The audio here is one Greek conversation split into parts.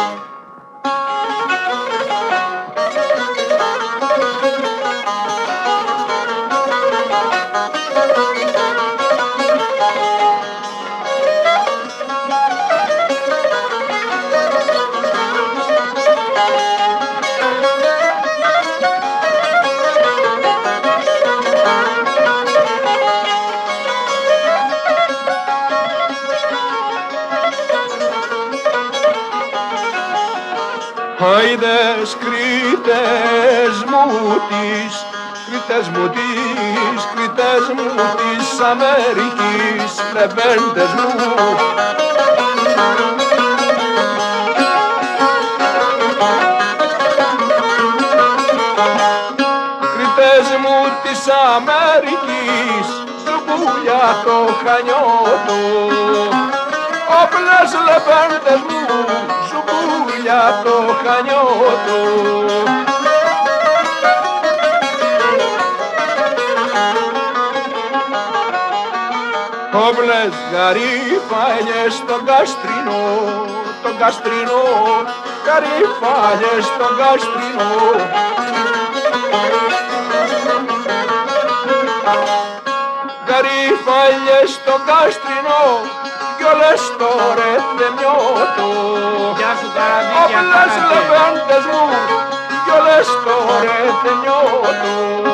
Bye. Άιδες Κρήτες μου της, Κρήτες μου της, Κρήτες μου της Αμερικής, λεβέντες μου. Κρήτες μου της Αμερικής, Ζουμπούλια το χανιώτο, όπλες λεβέντες μου, Ζουμπούλια το χανιώτο. Όπλες γαρίφαλιες στον καστρινό, τον καστρινό, γαρίφαλιες στον καστρινό. Γαρίφαλιες στον καστρινό, κι όλες το ρε θεμιώτο. Γεια σου καραβίκια, Όπλες καραβίκια. λεβέντες μου, κι όλες το ρε θεμιώτο.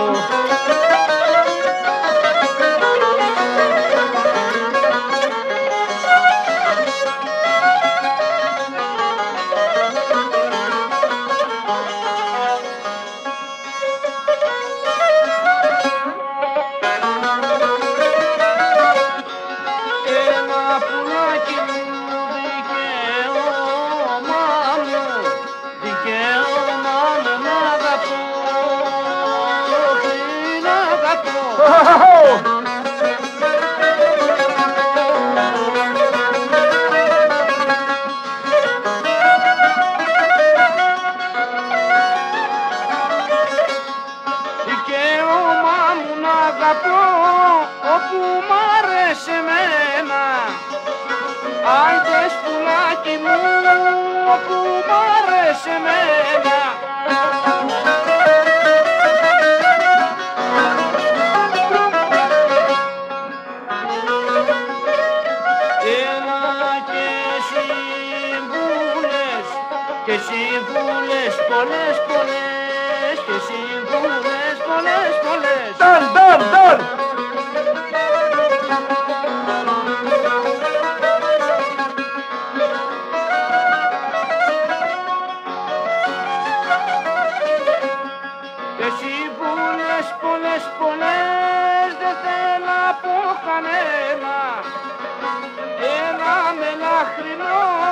Αγαπώ. Δικαίωμα μου να αγαπώ όπου μ' άρεσε εμένα Άιντες πουλάκι μου όπου μ' άρεσε εμένα πολλές, πολλές και συμβούλες, πολλές, πολλές. Ταν, ταν, ταν! Και συμβούλες, πολλές, πολλές, δεν θέλω από κανένα. Ένα μελαχρινό